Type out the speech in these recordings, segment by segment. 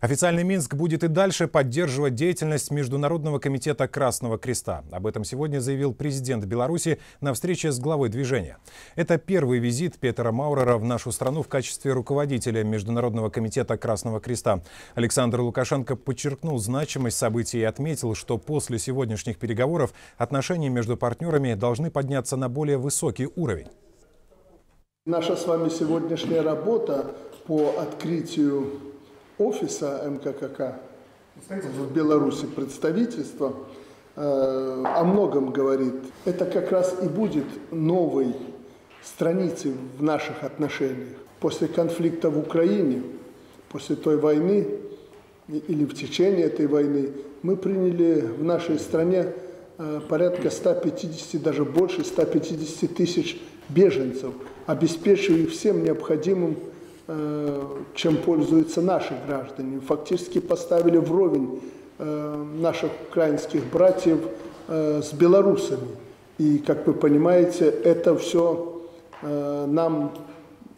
Официальный Минск будет и дальше поддерживать деятельность Международного комитета Красного Креста. Об этом сегодня заявил президент Беларуси на встрече с главой движения. Это первый визит Петера Маурера в нашу страну в качестве руководителя Международного комитета Красного Креста. Александр Лукашенко подчеркнул значимость событий и отметил, что после сегодняшних переговоров отношения между партнерами должны подняться на более высокий уровень. Наша с вами сегодняшняя работа по открытию офиса МККК в Беларуси, представительства, э, о многом говорит. Это как раз и будет новой страницей в наших отношениях. После конфликта в Украине, после той войны или в течение этой войны, мы приняли в нашей стране э, порядка 150, даже больше 150 тысяч беженцев, обеспечивая их всем необходимым чем пользуются наши граждане. Фактически поставили вровень э, наших украинских братьев э, с белорусами. И, как вы понимаете, это все нам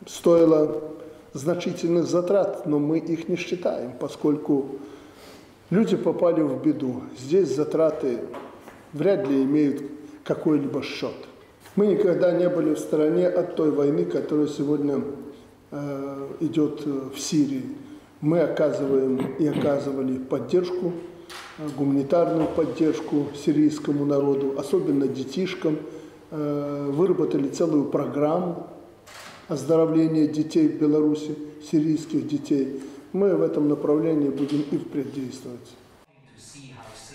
стоило значительных затрат, но мы их не считаем, поскольку люди попали в беду. Здесь затраты вряд ли имеют какой-либо счет. Мы никогда не были в стороне от той войны, которая сегодня Э, идет э, в Сирии. Мы оказываем и оказывали поддержку, э, гуманитарную поддержку сирийскому народу, особенно детишкам. Выработали целую программу оздоровления детей в Беларуси, сирийских детей. Мы в этом направлении будем и впредь действовать.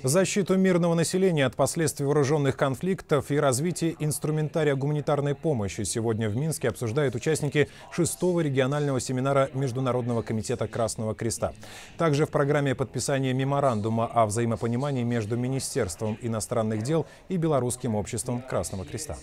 Защиту мирного населения от последствий вооруженных конфликтов и развитие инструментария гуманитарной помощи сегодня в Минске обсуждают участники шестого регионального семинара Международного комитета Красного Креста. Также в программе подписания меморандума о взаимопонимании между Министерством иностранных дел и Белорусским обществом Красного Креста.